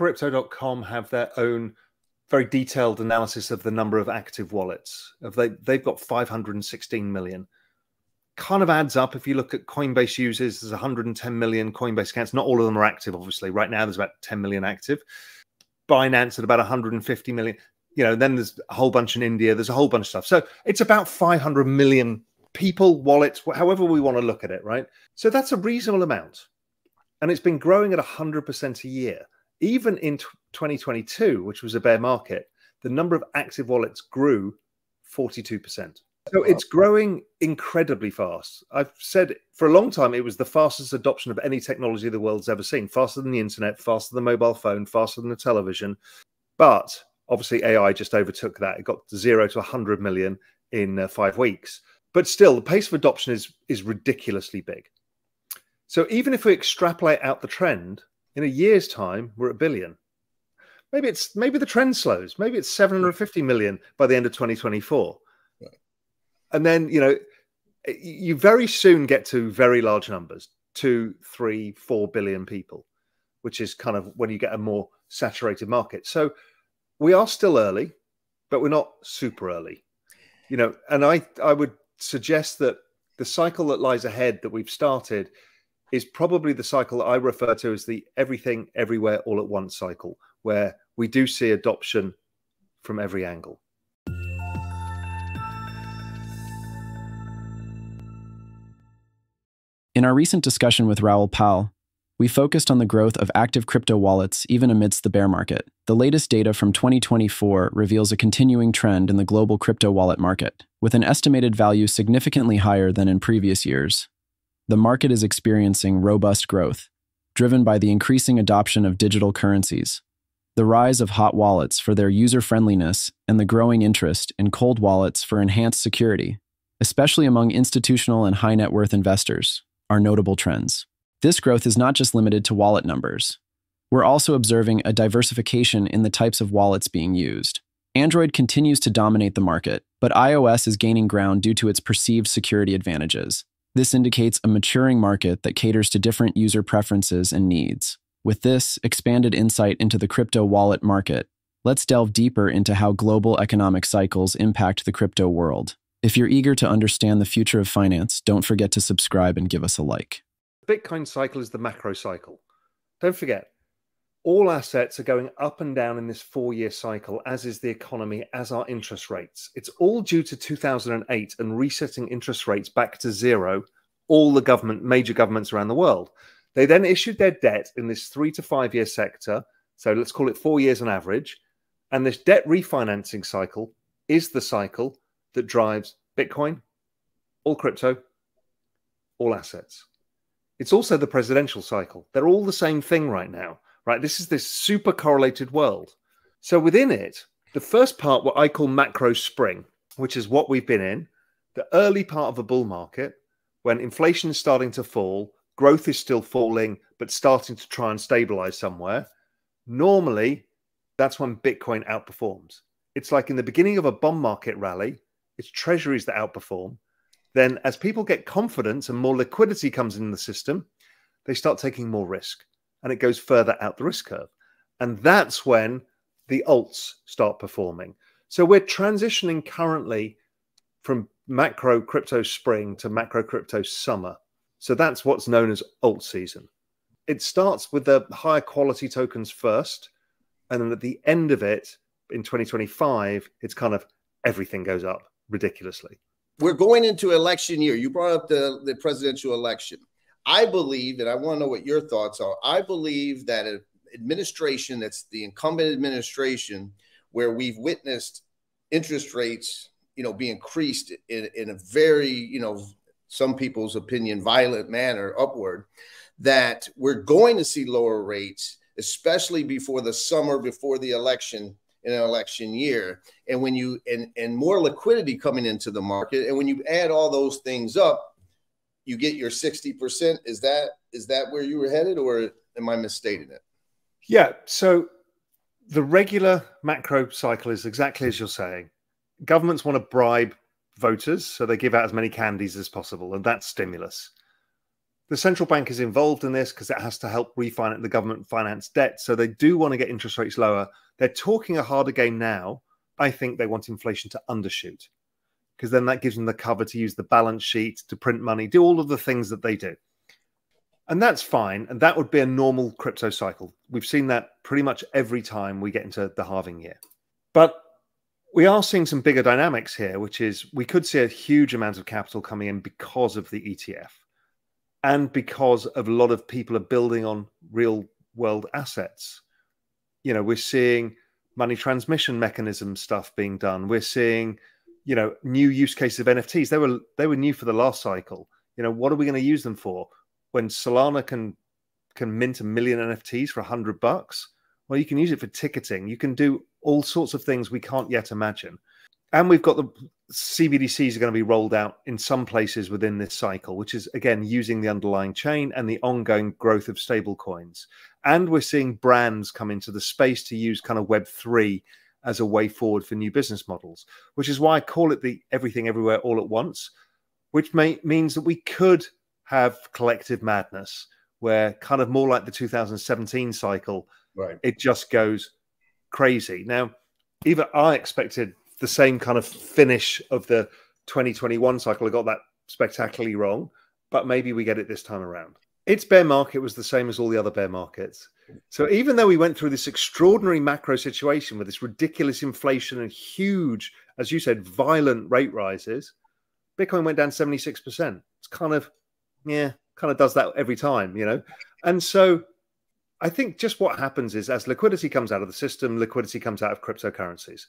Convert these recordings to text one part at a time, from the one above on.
Crypto.com have their own very detailed analysis of the number of active wallets. Of they they've got 516 million. Kind of adds up if you look at Coinbase users. There's 110 million Coinbase accounts. Not all of them are active, obviously. Right now, there's about 10 million active. Binance at about 150 million. You know, then there's a whole bunch in India. There's a whole bunch of stuff. So it's about 500 million people, wallets, however we want to look at it, right? So that's a reasonable amount. And it's been growing at 100% a year. Even in 2022, which was a bear market, the number of active wallets grew 42%. So it's growing incredibly fast. I've said for a long time it was the fastest adoption of any technology the world's ever seen, faster than the internet, faster than the mobile phone, faster than the television. But obviously AI just overtook that. It got to 0 to 100 million in uh, 5 weeks. But still the pace of adoption is is ridiculously big. So even if we extrapolate out the trend, in a year's time we're at a billion. Maybe it's maybe the trend slows. Maybe it's 750 million by the end of 2024 and then you know you very soon get to very large numbers two three four billion people which is kind of when you get a more saturated market so we are still early but we're not super early you know and i i would suggest that the cycle that lies ahead that we've started is probably the cycle i refer to as the everything everywhere all at once cycle where we do see adoption from every angle In our recent discussion with Raoul Pal, we focused on the growth of active crypto wallets even amidst the bear market. The latest data from 2024 reveals a continuing trend in the global crypto wallet market, with an estimated value significantly higher than in previous years. The market is experiencing robust growth, driven by the increasing adoption of digital currencies, the rise of hot wallets for their user friendliness, and the growing interest in cold wallets for enhanced security, especially among institutional and high net worth investors are notable trends. This growth is not just limited to wallet numbers. We're also observing a diversification in the types of wallets being used. Android continues to dominate the market, but iOS is gaining ground due to its perceived security advantages. This indicates a maturing market that caters to different user preferences and needs. With this expanded insight into the crypto wallet market, let's delve deeper into how global economic cycles impact the crypto world. If you're eager to understand the future of finance, don't forget to subscribe and give us a like. Bitcoin cycle is the macro cycle. Don't forget, all assets are going up and down in this four year cycle, as is the economy, as are interest rates. It's all due to 2008 and resetting interest rates back to zero, all the government, major governments around the world. They then issued their debt in this three to five year sector. So let's call it four years on average. And this debt refinancing cycle is the cycle that drives Bitcoin, all crypto, all assets. It's also the presidential cycle. They're all the same thing right now, right? This is this super correlated world. So within it, the first part, what I call macro spring, which is what we've been in, the early part of a bull market, when inflation is starting to fall, growth is still falling, but starting to try and stabilize somewhere. Normally, that's when Bitcoin outperforms. It's like in the beginning of a bond market rally, it's treasuries that outperform. Then, as people get confidence and more liquidity comes in the system, they start taking more risk and it goes further out the risk curve. And that's when the alts start performing. So we're transitioning currently from macro crypto spring to macro crypto summer. So that's what's known as alt season. It starts with the higher quality tokens first. And then at the end of it, in 2025, it's kind of everything goes up ridiculously. We're going into election year. You brought up the, the presidential election. I believe, and I want to know what your thoughts are. I believe that an administration that's the incumbent administration, where we've witnessed interest rates, you know, be increased in, in a very, you know, some people's opinion, violent manner upward, that we're going to see lower rates, especially before the summer, before the election, in an election year and when you and and more liquidity coming into the market and when you add all those things up you get your 60% is that is that where you were headed or am i misstating it yeah so the regular macro cycle is exactly as you're saying governments want to bribe voters so they give out as many candies as possible and that's stimulus The central bank is involved in this because it has to help refinance the government finance debt. So they do want to get interest rates lower. They're talking a harder game now. I think they want inflation to undershoot because then that gives them the cover to use the balance sheet to print money, do all of the things that they do. And that's fine. And that would be a normal crypto cycle. We've seen that pretty much every time we get into the halving year. But we are seeing some bigger dynamics here, which is we could see a huge amount of capital coming in because of the ETF and because of a lot of people are building on real world assets. You know, we're seeing money transmission mechanism stuff being done. We're seeing, you know, new use cases of NFTs. They were they were new for the last cycle. You know, what are we going to use them for? When Solana can can mint a million NFTs for a hundred bucks, well, you can use it for ticketing. You can do all sorts of things we can't yet imagine. And we've got the CBDCs are going to be rolled out in some places within this cycle, which is again using the underlying chain and the ongoing growth of stable coins. And we're seeing brands come into the space to use kind of Web3 as a way forward for new business models, which is why I call it the everything everywhere all at once, which may, means that we could have collective madness where kind of more like the 2017 cycle, right. it just goes crazy. Now, even I expected the same kind of finish of the 2021 cycle. I got that spectacularly wrong, but maybe we get it this time around. Its bear market was the same as all the other bear markets. So even though we went through this extraordinary macro situation with this ridiculous inflation and huge, as you said, violent rate rises, Bitcoin went down 76%. It's kind of, yeah, kind of does that every time, you know? And so I think just what happens is as liquidity comes out of the system, liquidity comes out of cryptocurrencies,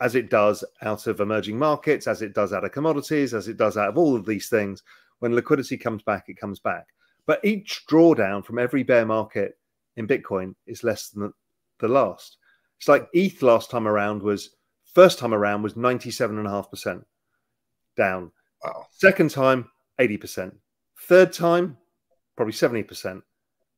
as it does out of emerging markets, as it does out of commodities, as it does out of all of these things. When liquidity comes back, it comes back. But each drawdown from every bear market in Bitcoin is less than the, the last. It's like ETH last time around was first time around was 97.5% down. Wow. Second time, 80%. Third time, probably 70%.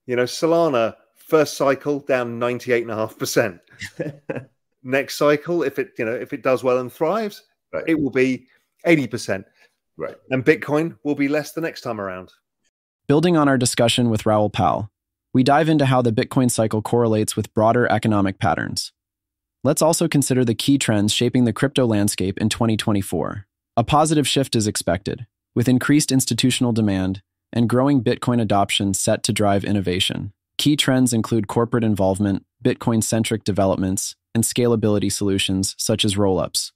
You know, Solana first cycle down 98.5%. Next cycle, if it, you know, if it does well and thrives, right. it will be 80%. Right. And Bitcoin will be less the next time around. Building on our discussion with Raoul Pal, we dive into how the Bitcoin cycle correlates with broader economic patterns. Let's also consider the key trends shaping the crypto landscape in 2024. A positive shift is expected, with increased institutional demand and growing Bitcoin adoption set to drive innovation. Key trends include corporate involvement, Bitcoin centric developments, and scalability solutions such as rollups,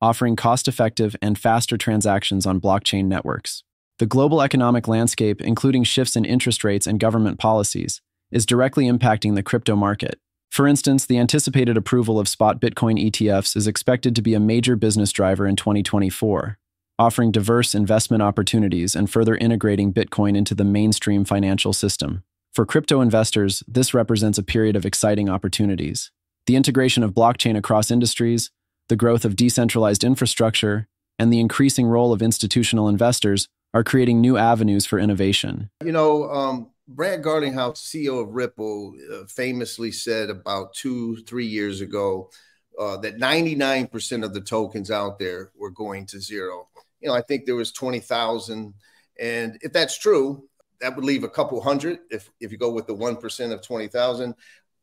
offering cost effective and faster transactions on blockchain networks. The global economic landscape, including shifts in interest rates and government policies, is directly impacting the crypto market. For instance, the anticipated approval of spot Bitcoin ETFs is expected to be a major business driver in 2024, offering diverse investment opportunities and further integrating Bitcoin into the mainstream financial system. For crypto investors, this represents a period of exciting opportunities. The integration of blockchain across industries, the growth of decentralized infrastructure, and the increasing role of institutional investors are creating new avenues for innovation. You know, um, Brad Garlinghouse, CEO of Ripple, uh, famously said about two, three years ago uh, that 99% of the tokens out there were going to zero you know, I think there was 20,000. And if that's true, that would leave a couple hundred if, if you go with the 1% of 20,000.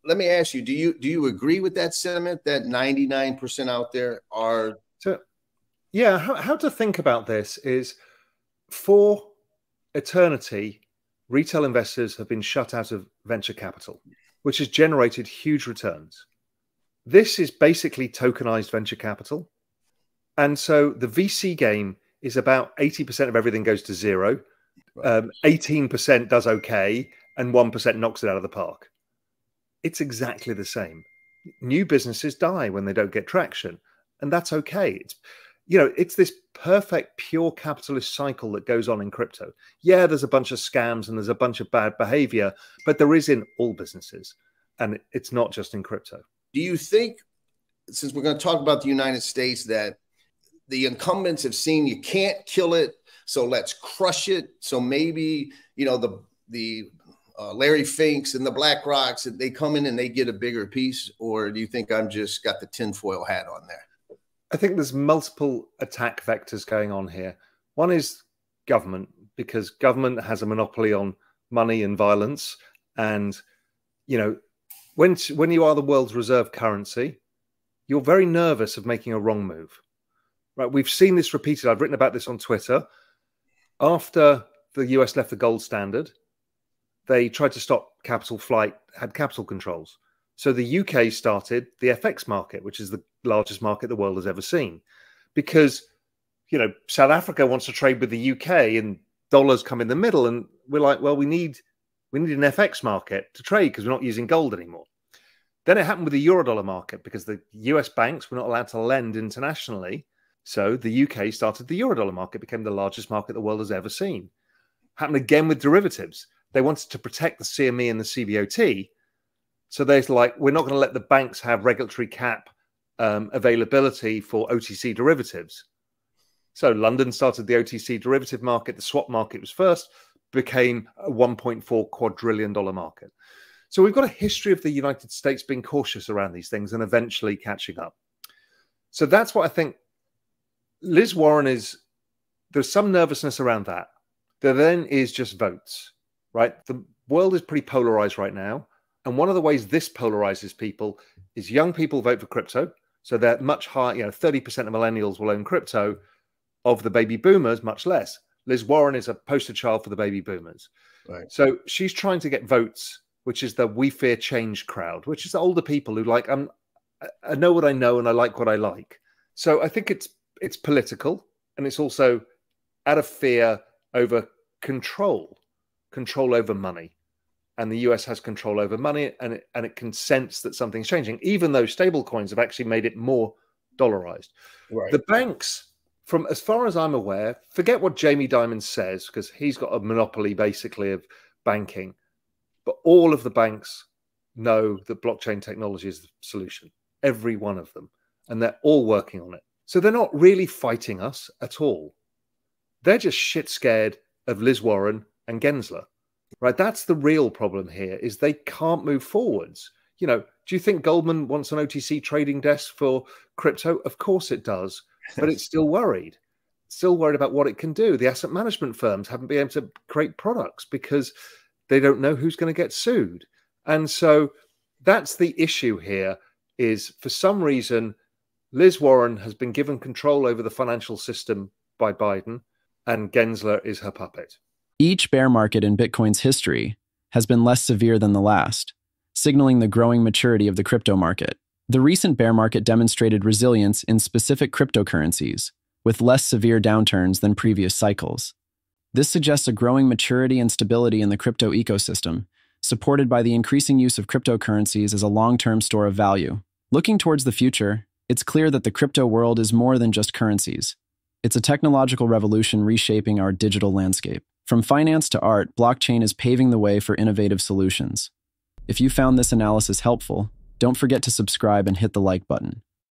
Let me ask you, do you do you agree with that sentiment that 99% out there are so yeah, how, how to think about this is for eternity, retail investors have been shut out of venture capital, which has generated huge returns. This is basically tokenized venture capital. And so the VC game is about 80% of everything goes to zero. Um, 18% does okay, and 1% knocks it out of the park. It's exactly the same. New businesses die when they don't get traction, and that's okay. It's you know, it's this perfect pure capitalist cycle that goes on in crypto. Yeah, there's a bunch of scams and there's a bunch of bad behavior, but there is in all businesses, and it's not just in crypto. Do you think, since we're going to talk about the United States, that the incumbents have seen you can't kill it, so let's crush it. So maybe you know the the uh, Larry Finks and the BlackRocks they come in and they get a bigger piece, or do you think I'm just got the tinfoil hat on there? I think there's multiple attack vectors going on here. One is government, because government has a monopoly on money and violence. And, you know, when, when you are the world's reserve currency, you're very nervous of making a wrong move. Right? We've seen this repeated. I've written about this on Twitter. After the US left the gold standard, they tried to stop capital flight, had capital controls. So the UK started the FX market, which is the largest market the world has ever seen, because you know South Africa wants to trade with the UK and dollars come in the middle, and we're like, well, we need we need an FX market to trade because we're not using gold anymore. Then it happened with the eurodollar market because the US banks were not allowed to lend internationally. So the UK started the eurodollar market, became the largest market the world has ever seen. Happened again with derivatives. They wanted to protect the CME and the CBOT. So there's like, we're not going to let the banks have regulatory cap um, availability for OTC derivatives. So London started the OTC derivative market. The swap market was first, became a 1.4 quadrillion dollar market. So we've got a history of the United States being cautious around these things and eventually catching up. So that's what I think Liz Warren is. There's some nervousness around that. There then is just votes, right? The world is pretty polarized right now. And one of the ways this polarizes people is young people vote for crypto. So they're much higher, you know, 30% of millennials will own crypto. Of the baby boomers, much less. Liz Warren is a poster child for the baby boomers. Right. So she's trying to get votes, which is the we fear change crowd, which is the older people who like, um, I'm, I know what I know and I like what I like. So I think it's it's political and it's also out of fear over control, control over money and the US has control over money and it, and it can sense that something's changing, even though stable coins have actually made it more dollarized. Right. The banks, from as far as I'm aware, forget what Jamie Dimon says, because he's got a monopoly basically of banking, but all of the banks know that blockchain technology is the solution, every one of them, and they're all working on it. So they're not really fighting us at all. They're just shit scared of Liz Warren and Gensler right? That's the real problem here is they can't move forwards. You know, do you think Goldman wants an OTC trading desk for crypto? Of course it does, but it's still worried. Still worried about what it can do. The asset management firms haven't been able to create products because they don't know who's going to get sued. And so that's the issue here is for some reason Liz Warren has been given control over the financial system by Biden and Gensler is her puppet. Each bear market in Bitcoin's history has been less severe than the last, signaling the growing maturity of the crypto market. The recent bear market demonstrated resilience in specific cryptocurrencies, with less severe downturns than previous cycles. This suggests a growing maturity and stability in the crypto ecosystem, supported by the increasing use of cryptocurrencies as a long term store of value. Looking towards the future, it's clear that the crypto world is more than just currencies. It's a technological revolution reshaping our digital landscape. From finance to art, blockchain is paving the way for innovative solutions. If you found this analysis helpful, don't forget to subscribe and hit the like button.